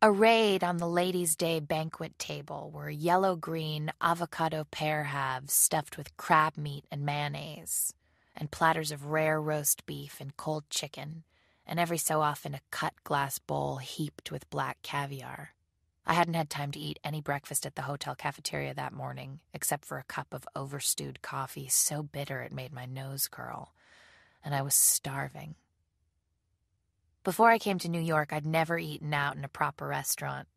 Arrayed on the ladies' day banquet table were yellow green avocado pear halves stuffed with crab meat and mayonnaise, and platters of rare roast beef and cold chicken, and every so often a cut glass bowl heaped with black caviar. I hadn't had time to eat any breakfast at the hotel cafeteria that morning, except for a cup of overstewed coffee so bitter it made my nose curl, and I was starving. Before I came to New York, I'd never eaten out in a proper restaurant.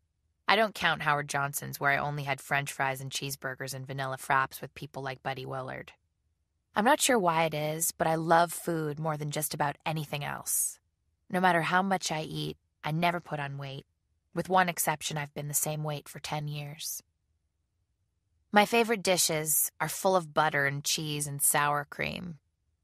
I don't count Howard Johnson's, where I only had french fries and cheeseburgers and vanilla fraps with people like Buddy Willard. I'm not sure why it is, but I love food more than just about anything else. No matter how much I eat, I never put on weight. With one exception, I've been the same weight for 10 years. My favorite dishes are full of butter and cheese and sour cream,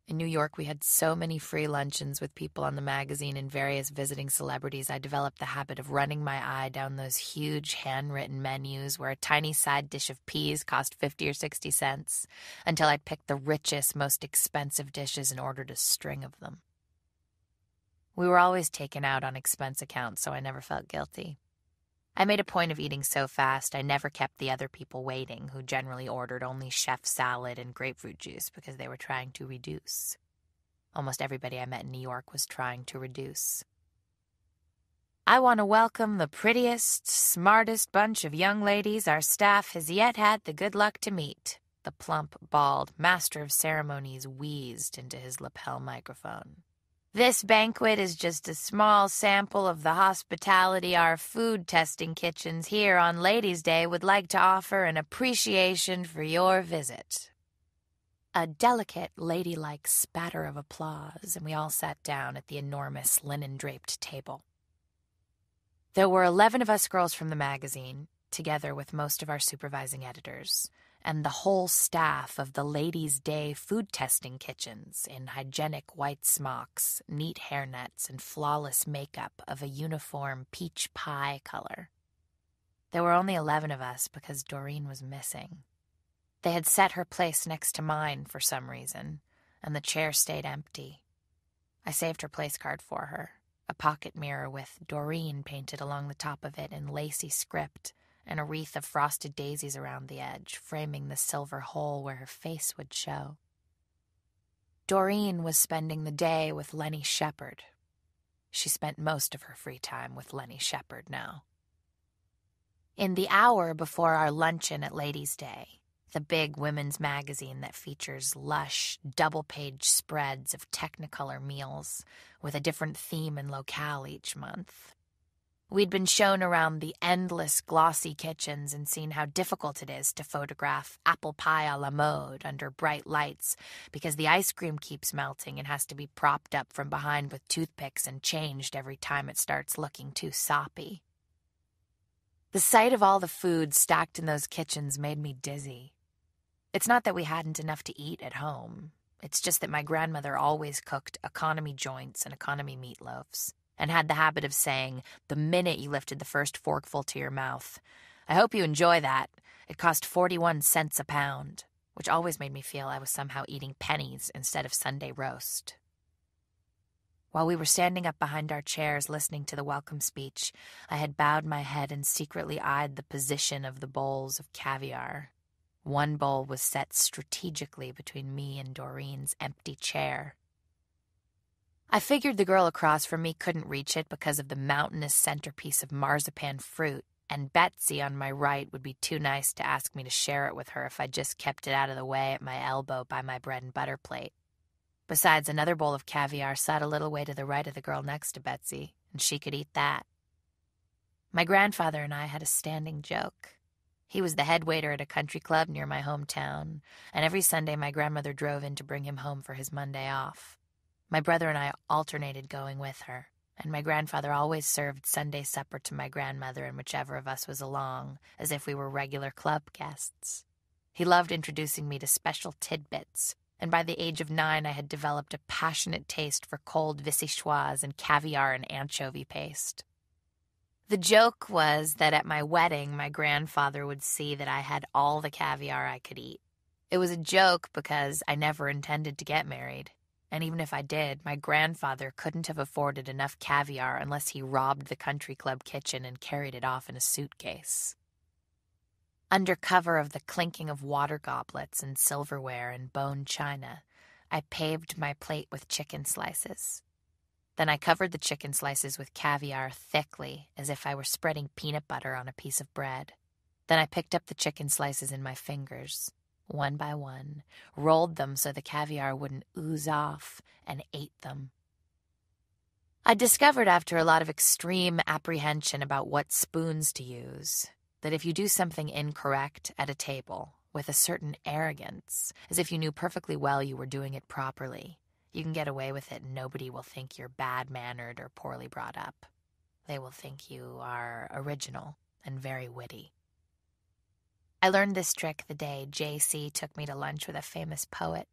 in New York, we had so many free luncheons with people on the magazine and various visiting celebrities, I developed the habit of running my eye down those huge handwritten menus where a tiny side dish of peas cost 50 or 60 cents until I'd picked the richest, most expensive dishes and ordered a string of them. We were always taken out on expense accounts, so I never felt guilty. I made a point of eating so fast I never kept the other people waiting, who generally ordered only chef salad and grapefruit juice because they were trying to reduce. Almost everybody I met in New York was trying to reduce. I want to welcome the prettiest, smartest bunch of young ladies our staff has yet had the good luck to meet, the plump, bald master of ceremonies wheezed into his lapel microphone. This banquet is just a small sample of the hospitality our food testing kitchens here on Ladies' Day would like to offer in appreciation for your visit. A delicate, ladylike spatter of applause, and we all sat down at the enormous linen draped table. There were 11 of us girls from the magazine, together with most of our supervising editors and the whole staff of the Ladies' Day food testing kitchens in hygienic white smocks, neat hairnets, and flawless makeup of a uniform peach pie color. There were only 11 of us because Doreen was missing. They had set her place next to mine for some reason, and the chair stayed empty. I saved her place card for her, a pocket mirror with Doreen painted along the top of it in lacy script and a wreath of frosted daisies around the edge, framing the silver hole where her face would show. Doreen was spending the day with Lenny Shepherd. She spent most of her free time with Lenny Shepherd now. In the hour before our luncheon at Ladies' Day, the big women's magazine that features lush, double page spreads of Technicolor meals with a different theme and locale each month, We'd been shown around the endless glossy kitchens and seen how difficult it is to photograph apple pie a la mode under bright lights because the ice cream keeps melting and has to be propped up from behind with toothpicks and changed every time it starts looking too soppy. The sight of all the food stacked in those kitchens made me dizzy. It's not that we hadn't enough to eat at home. It's just that my grandmother always cooked economy joints and economy meatloaves and had the habit of saying the minute you lifted the first forkful to your mouth, I hope you enjoy that. It cost 41 cents a pound, which always made me feel I was somehow eating pennies instead of Sunday roast. While we were standing up behind our chairs listening to the welcome speech, I had bowed my head and secretly eyed the position of the bowls of caviar. One bowl was set strategically between me and Doreen's empty chair. I figured the girl across from me couldn't reach it because of the mountainous centerpiece of marzipan fruit, and Betsy on my right would be too nice to ask me to share it with her if I just kept it out of the way at my elbow by my bread and butter plate. Besides, another bowl of caviar sat a little way to the right of the girl next to Betsy, and she could eat that. My grandfather and I had a standing joke. He was the head waiter at a country club near my hometown, and every Sunday my grandmother drove in to bring him home for his Monday off. My brother and I alternated going with her, and my grandfather always served Sunday supper to my grandmother and whichever of us was along, as if we were regular club guests. He loved introducing me to special tidbits, and by the age of nine I had developed a passionate taste for cold vichyssoise and caviar and anchovy paste. The joke was that at my wedding, my grandfather would see that I had all the caviar I could eat. It was a joke because I never intended to get married. And even if I did, my grandfather couldn't have afforded enough caviar unless he robbed the country club kitchen and carried it off in a suitcase. Under cover of the clinking of water goblets and silverware and bone china, I paved my plate with chicken slices. Then I covered the chicken slices with caviar thickly, as if I were spreading peanut butter on a piece of bread. Then I picked up the chicken slices in my fingers, one by one, rolled them so the caviar wouldn't ooze off, and ate them. I discovered after a lot of extreme apprehension about what spoons to use that if you do something incorrect at a table with a certain arrogance, as if you knew perfectly well you were doing it properly, you can get away with it and nobody will think you're bad mannered or poorly brought up. They will think you are original and very witty. I learned this trick the day J.C. took me to lunch with a famous poet.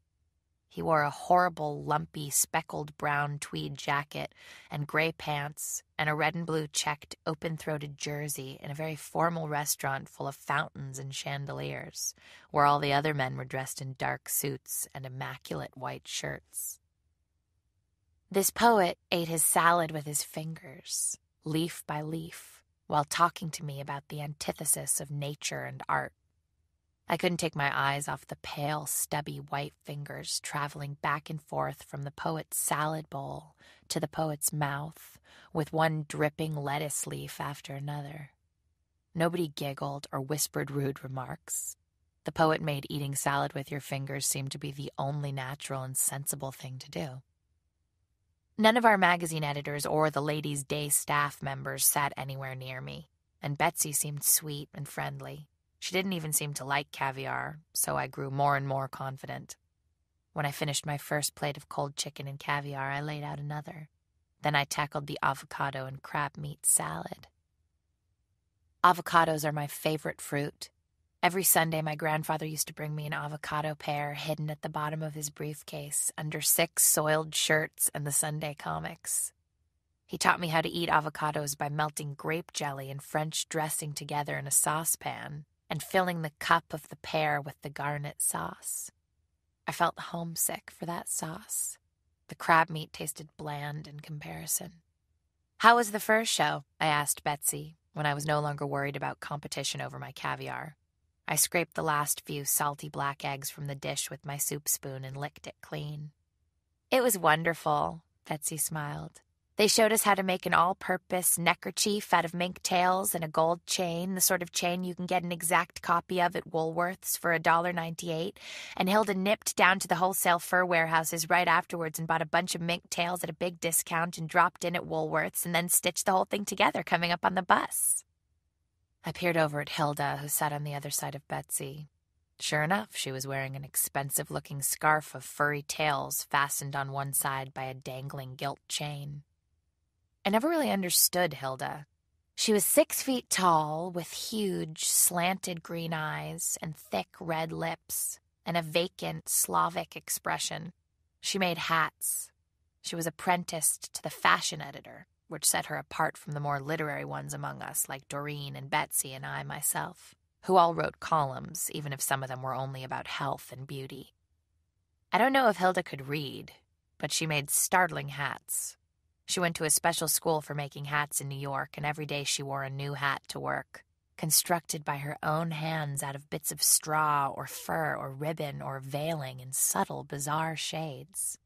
He wore a horrible, lumpy, speckled brown tweed jacket and gray pants and a red and blue checked, open throated jersey in a very formal restaurant full of fountains and chandeliers, where all the other men were dressed in dark suits and immaculate white shirts. This poet ate his salad with his fingers, leaf by leaf while talking to me about the antithesis of nature and art. I couldn't take my eyes off the pale, stubby white fingers traveling back and forth from the poet's salad bowl to the poet's mouth, with one dripping lettuce leaf after another. Nobody giggled or whispered rude remarks. The poet made eating salad with your fingers seem to be the only natural and sensible thing to do. None of our magazine editors or the Ladies' Day staff members sat anywhere near me, and Betsy seemed sweet and friendly. She didn't even seem to like caviar, so I grew more and more confident. When I finished my first plate of cold chicken and caviar, I laid out another. Then I tackled the avocado and crab meat salad. Avocados are my favorite fruit, Every Sunday, my grandfather used to bring me an avocado pear hidden at the bottom of his briefcase under six soiled shirts and the Sunday comics. He taught me how to eat avocados by melting grape jelly and French dressing together in a saucepan and filling the cup of the pear with the garnet sauce. I felt homesick for that sauce. The crab meat tasted bland in comparison. How was the first show? I asked Betsy when I was no longer worried about competition over my caviar. I scraped the last few salty black eggs from the dish with my soup spoon and licked it clean. It was wonderful, Betsy smiled. They showed us how to make an all purpose neckerchief out of mink tails and a gold chain, the sort of chain you can get an exact copy of at Woolworth's for $1.98. And Hilda nipped down to the wholesale fur warehouses right afterwards and bought a bunch of mink tails at a big discount and dropped in at Woolworth's and then stitched the whole thing together coming up on the bus. I peered over at Hilda, who sat on the other side of Betsy. Sure enough, she was wearing an expensive looking scarf of furry tails fastened on one side by a dangling gilt chain. I never really understood Hilda. She was six feet tall, with huge, slanted green eyes and thick red lips, and a vacant Slavic expression. She made hats. She was apprenticed to the fashion editor which set her apart from the more literary ones among us, like Doreen and Betsy and I myself, who all wrote columns, even if some of them were only about health and beauty. I don't know if Hilda could read, but she made startling hats. She went to a special school for making hats in New York, and every day she wore a new hat to work, constructed by her own hands out of bits of straw or fur or ribbon or veiling in subtle, bizarre shades.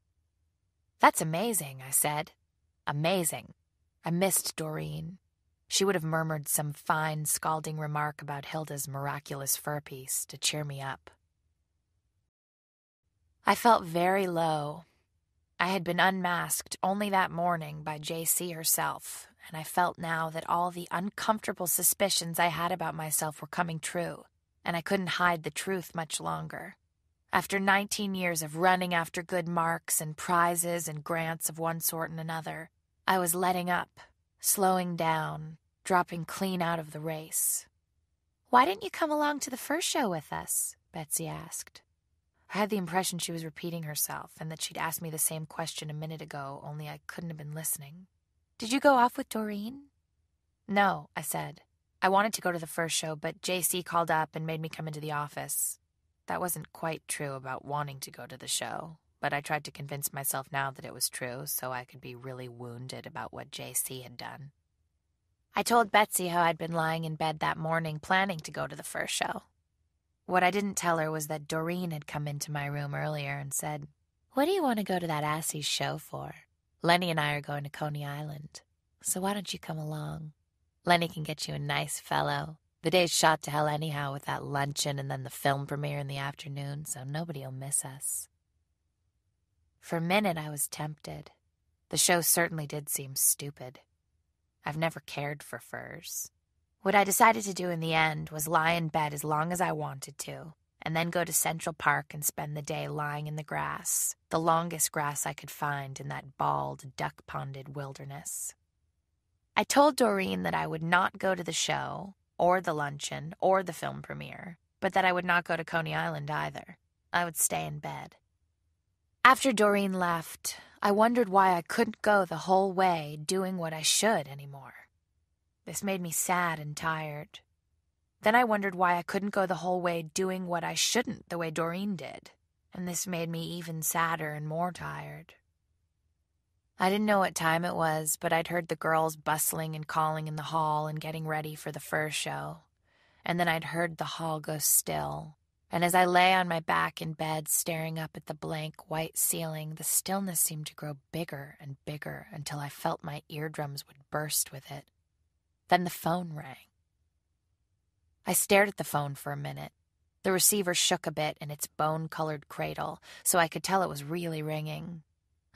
That's amazing, I said. Amazing. I missed Doreen. She would have murmured some fine, scalding remark about Hilda's miraculous fur piece to cheer me up. I felt very low. I had been unmasked only that morning by J.C. herself, and I felt now that all the uncomfortable suspicions I had about myself were coming true, and I couldn't hide the truth much longer. After 19 years of running after good marks and prizes and grants of one sort and another, I was letting up, slowing down, dropping clean out of the race. Why didn't you come along to the first show with us? Betsy asked. I had the impression she was repeating herself and that she'd asked me the same question a minute ago, only I couldn't have been listening. Did you go off with Doreen? No, I said. I wanted to go to the first show, but JC called up and made me come into the office. That wasn't quite true about wanting to go to the show. But I tried to convince myself now that it was true so I could be really wounded about what JC had done. I told Betsy how I'd been lying in bed that morning planning to go to the first show. What I didn't tell her was that Doreen had come into my room earlier and said, What do you want to go to that assie's show for? Lenny and I are going to Coney Island, so why don't you come along? Lenny can get you a nice fellow. The day's shot to hell anyhow with that luncheon and then the film premiere in the afternoon, so nobody'll miss us. For a minute, I was tempted. The show certainly did seem stupid. I've never cared for furs. What I decided to do in the end was lie in bed as long as I wanted to, and then go to Central Park and spend the day lying in the grass, the longest grass I could find in that bald, duck ponded wilderness. I told Doreen that I would not go to the show, or the luncheon, or the film premiere, but that I would not go to Coney Island either. I would stay in bed. After Doreen left, I wondered why I couldn't go the whole way doing what I should anymore. This made me sad and tired. Then I wondered why I couldn't go the whole way doing what I shouldn't the way Doreen did, and this made me even sadder and more tired. I didn't know what time it was, but I'd heard the girls bustling and calling in the hall and getting ready for the first show. And then I'd heard the hall go still. And as I lay on my back in bed, staring up at the blank white ceiling, the stillness seemed to grow bigger and bigger until I felt my eardrums would burst with it. Then the phone rang. I stared at the phone for a minute. The receiver shook a bit in its bone colored cradle, so I could tell it was really ringing.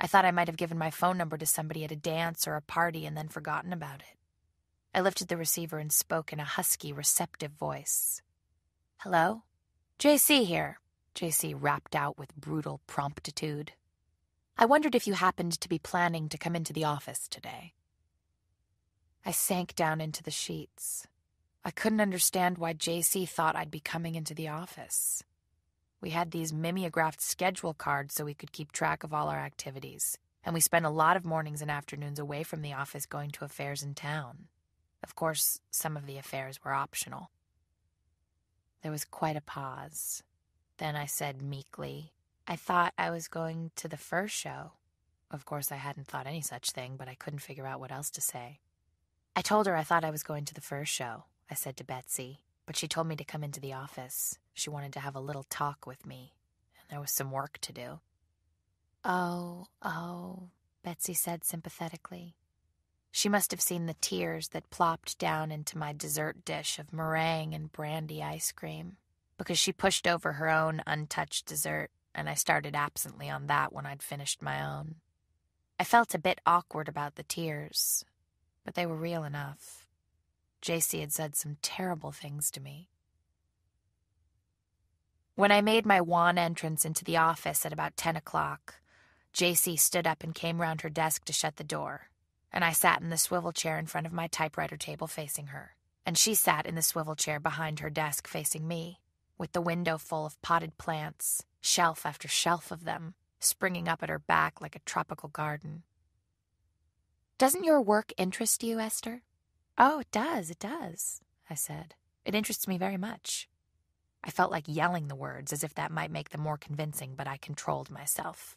I thought I might have given my phone number to somebody at a dance or a party and then forgotten about it. I lifted the receiver and spoke in a husky, receptive voice. Hello? JC here, JC rapped out with brutal promptitude. I wondered if you happened to be planning to come into the office today. I sank down into the sheets. I couldn't understand why JC thought I'd be coming into the office. We had these mimeographed schedule cards so we could keep track of all our activities, and we spent a lot of mornings and afternoons away from the office going to affairs in town. Of course, some of the affairs were optional. There was quite a pause. Then I said meekly, I thought I was going to the first show. Of course, I hadn't thought any such thing, but I couldn't figure out what else to say. I told her I thought I was going to the first show, I said to Betsy, but she told me to come into the office. She wanted to have a little talk with me, and there was some work to do. Oh, oh, Betsy said sympathetically. She must have seen the tears that plopped down into my dessert dish of meringue and brandy ice cream, because she pushed over her own untouched dessert, and I started absently on that when I'd finished my own. I felt a bit awkward about the tears, but they were real enough. JC had said some terrible things to me. When I made my wan entrance into the office at about 10 o'clock, JC stood up and came round her desk to shut the door, and I sat in the swivel chair in front of my typewriter table facing her, and she sat in the swivel chair behind her desk facing me, with the window full of potted plants, shelf after shelf of them, springing up at her back like a tropical garden. Doesn't your work interest you, Esther? Oh, it does, it does, I said. It interests me very much. I felt like yelling the words as if that might make them more convincing, but I controlled myself.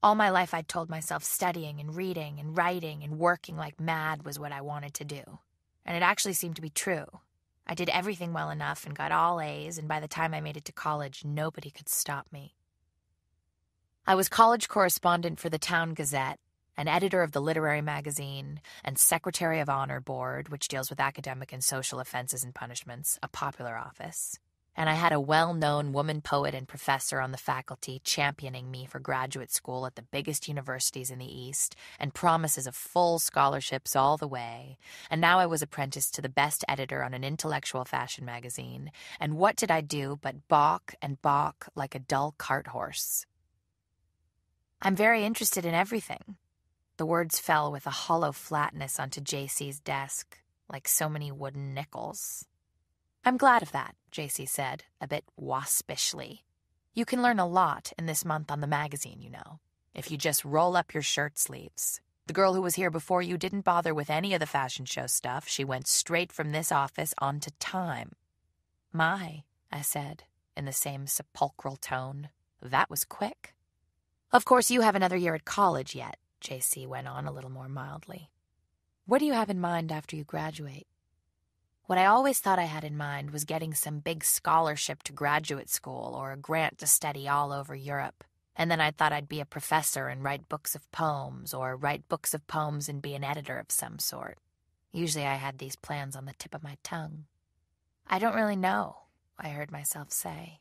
All my life, I'd told myself studying and reading and writing and working like mad was what I wanted to do. And it actually seemed to be true. I did everything well enough and got all A's, and by the time I made it to college, nobody could stop me. I was college correspondent for the Town Gazette, an editor of the literary magazine, and secretary of honor board, which deals with academic and social offenses and punishments, a popular office and I had a well known woman poet and professor on the faculty championing me for graduate school at the biggest universities in the East, and promises of full scholarships all the way. And now I was apprenticed to the best editor on an intellectual fashion magazine, and what did I do but balk and balk like a dull cart horse? I'm very interested in everything. The words fell with a hollow flatness onto JC's desk, like so many wooden nickels. I'm glad of that, JC said, a bit waspishly. You can learn a lot in this month on the magazine, you know, if you just roll up your shirt sleeves. The girl who was here before you didn't bother with any of the fashion show stuff. She went straight from this office onto Time. My, I said, in the same sepulchral tone. That was quick. Of course, you have another year at college yet, JC went on a little more mildly. What do you have in mind after you graduate? What I always thought I had in mind was getting some big scholarship to graduate school or a grant to study all over Europe. And then I thought I'd be a professor and write books of poems, or write books of poems and be an editor of some sort. Usually I had these plans on the tip of my tongue. I don't really know, I heard myself say.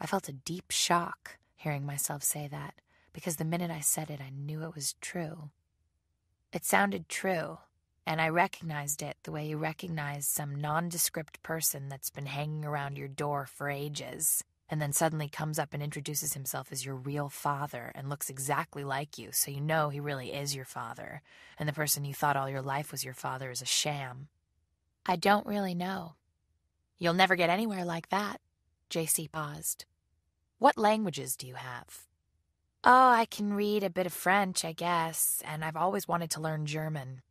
I felt a deep shock hearing myself say that, because the minute I said it, I knew it was true. It sounded true, and I recognized it the way you recognize some nondescript person that's been hanging around your door for ages, and then suddenly comes up and introduces himself as your real father and looks exactly like you, so you know he really is your father, and the person you thought all your life was your father is a sham. I don't really know. You'll never get anywhere like that. JC paused. What languages do you have? Oh, I can read a bit of French, I guess, and I've always wanted to learn German.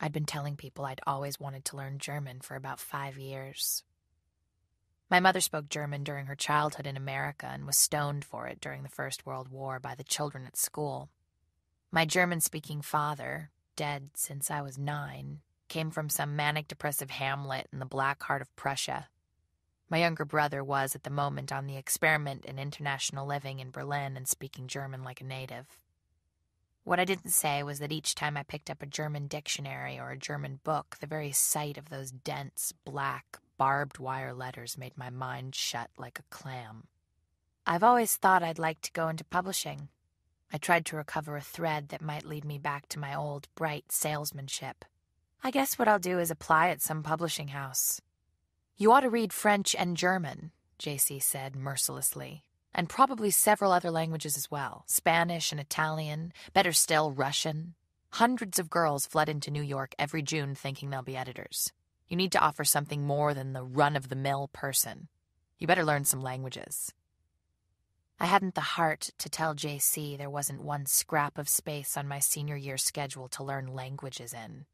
I'd been telling people I'd always wanted to learn German for about five years. My mother spoke German during her childhood in America and was stoned for it during the First World War by the children at school. My German speaking father, dead since I was nine, came from some manic depressive hamlet in the black heart of Prussia my younger brother was, at the moment, on the experiment in international living in Berlin and speaking German like a native. What I didn't say was that each time I picked up a German dictionary or a German book, the very sight of those dense, black, barbed wire letters made my mind shut like a clam. I've always thought I'd like to go into publishing. I tried to recover a thread that might lead me back to my old, bright salesmanship. I guess what I'll do is apply at some publishing house. You ought to read French and German, JC said mercilessly, and probably several other languages as well Spanish and Italian, better still, Russian. Hundreds of girls flood into New York every June thinking they'll be editors. You need to offer something more than the run of the mill person. You better learn some languages. I hadn't the heart to tell JC there wasn't one scrap of space on my senior year schedule to learn languages in.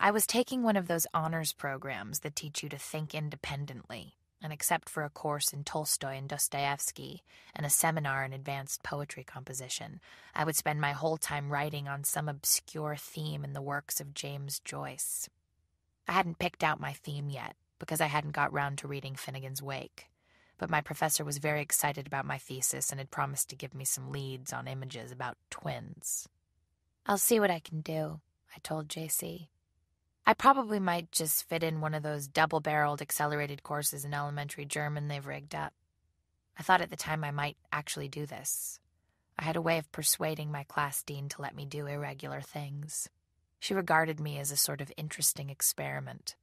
I was taking one of those honors programs that teach you to think independently, and except for a course in Tolstoy and Dostoevsky and a seminar in advanced poetry composition, I would spend my whole time writing on some obscure theme in the works of James Joyce. I hadn't picked out my theme yet, because I hadn't got round to reading Finnegans Wake, but my professor was very excited about my thesis and had promised to give me some leads on images about twins. I'll see what I can do, I told JC. I probably might just fit in one of those double barreled accelerated courses in elementary German they've rigged up. I thought at the time I might actually do this. I had a way of persuading my class dean to let me do irregular things. She regarded me as a sort of interesting experiment.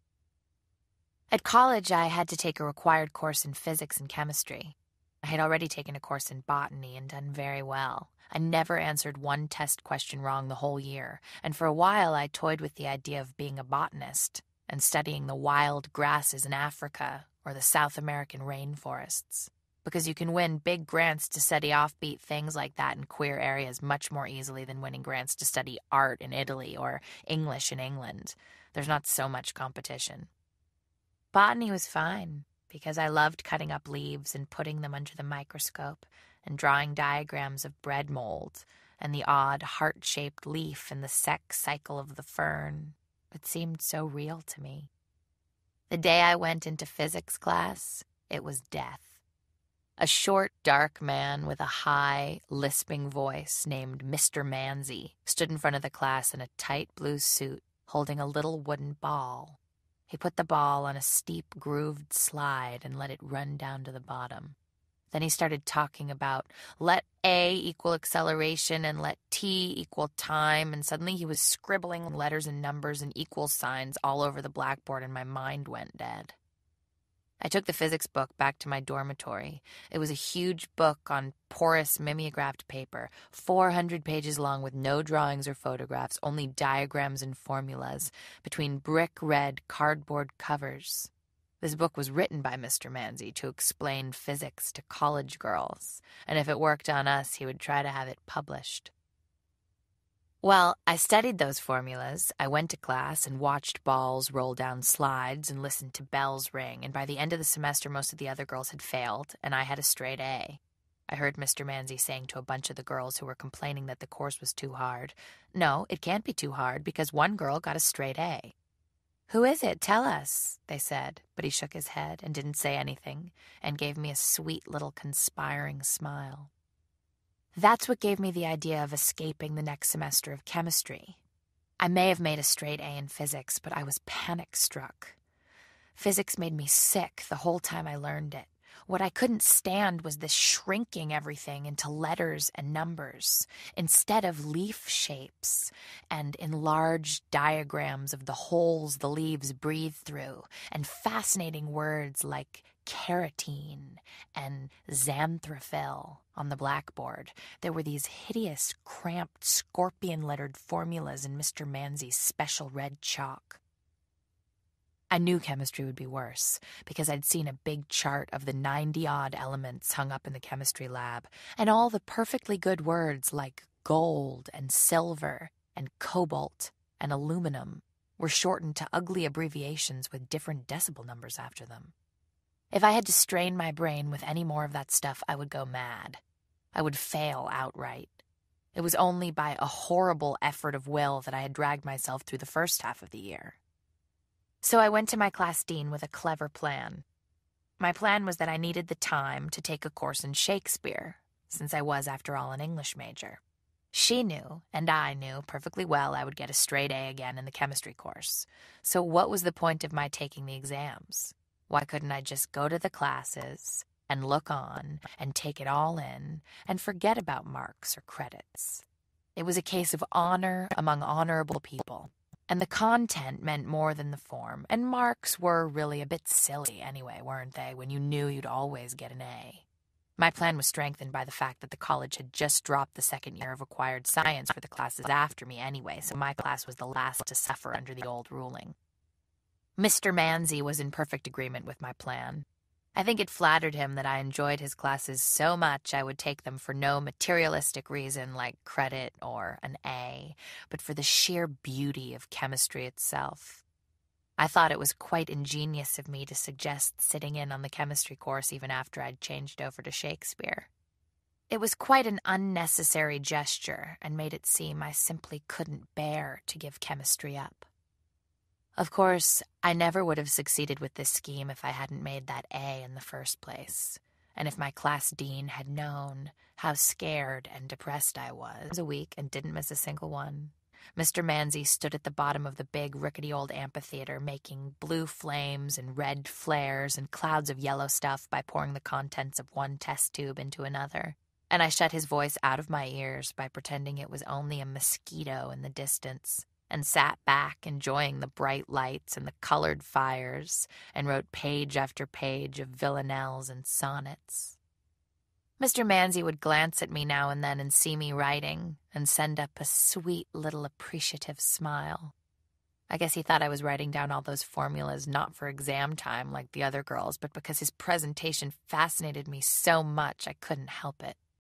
At college, I had to take a required course in physics and chemistry. I had already taken a course in botany and done very well. I never answered one test question wrong the whole year, and for a while I toyed with the idea of being a botanist and studying the wild grasses in Africa or the South American rainforests. Because you can win big grants to study offbeat things like that in queer areas much more easily than winning grants to study art in Italy or English in England. There's not so much competition. Botany was fine because I loved cutting up leaves and putting them under the microscope and drawing diagrams of bread mold and the odd heart shaped leaf and the sex cycle of the fern. It seemed so real to me. The day I went into physics class, it was death. A short, dark man with a high, lisping voice named Mr. Manzi stood in front of the class in a tight blue suit, holding a little wooden ball. He put the ball on a steep, grooved slide and let it run down to the bottom. Then he started talking about let A equal acceleration and let T equal time, and suddenly he was scribbling letters and numbers and equal signs all over the blackboard, and my mind went dead. I took the physics book back to my dormitory. It was a huge book on porous mimeographed paper, 400 pages long with no drawings or photographs, only diagrams and formulas, between brick red cardboard covers. This book was written by Mr. Manzi to explain physics to college girls, and if it worked on us, he would try to have it published. Well, I studied those formulas. I went to class and watched balls roll down slides and listened to bells ring, and by the end of the semester, most of the other girls had failed, and I had a straight A. I heard Mr. Manzi saying to a bunch of the girls who were complaining that the course was too hard. No, it can't be too hard because one girl got a straight A. Who is it? Tell us, they said, but he shook his head and didn't say anything and gave me a sweet little conspiring smile. That's what gave me the idea of escaping the next semester of chemistry. I may have made a straight A in physics, but I was panic struck. Physics made me sick the whole time I learned it. What I couldn't stand was this shrinking everything into letters and numbers instead of leaf shapes and enlarged diagrams of the holes the leaves breathe through and fascinating words like carotene and xanthophyll on the blackboard. There were these hideous, cramped, scorpion lettered formulas in Mr. Manzi's special red chalk. I knew chemistry would be worse because I'd seen a big chart of the 90 odd elements hung up in the chemistry lab, and all the perfectly good words like gold and silver and cobalt and aluminum were shortened to ugly abbreviations with different decimal numbers after them. If I had to strain my brain with any more of that stuff, I would go mad. I would fail outright. It was only by a horrible effort of will that I had dragged myself through the first half of the year. So I went to my class dean with a clever plan. My plan was that I needed the time to take a course in Shakespeare, since I was, after all, an English major. She knew, and I knew perfectly well I would get a straight A again in the chemistry course. So, what was the point of my taking the exams? Why couldn't I just go to the classes and look on and take it all in and forget about marks or credits? It was a case of honor among honorable people. And the content meant more than the form, and marks were really a bit silly anyway, weren't they, when you knew you'd always get an A? My plan was strengthened by the fact that the college had just dropped the second year of required science for the classes after me anyway, so my class was the last to suffer under the old ruling. Mr. Manzi was in perfect agreement with my plan. I think it flattered him that I enjoyed his classes so much I would take them for no materialistic reason like credit or an A, but for the sheer beauty of chemistry itself. I thought it was quite ingenious of me to suggest sitting in on the chemistry course even after I'd changed over to Shakespeare. It was quite an unnecessary gesture and made it seem I simply couldn't bear to give chemistry up. Of course, I never would have succeeded with this scheme if I hadn't made that A in the first place, and if my class dean had known how scared and depressed I was a week and didn't miss a single one. Mr. Manzi stood at the bottom of the big, rickety old amphitheater making blue flames and red flares and clouds of yellow stuff by pouring the contents of one test tube into another. And I shut his voice out of my ears by pretending it was only a mosquito in the distance and sat back enjoying the bright lights and the colored fires and wrote page after page of villanelles and sonnets. Mr. Manzi would glance at me now and then and see me writing and send up a sweet little appreciative smile. I guess he thought I was writing down all those formulas not for exam time like the other girls, but because his presentation fascinated me so much I couldn't help it.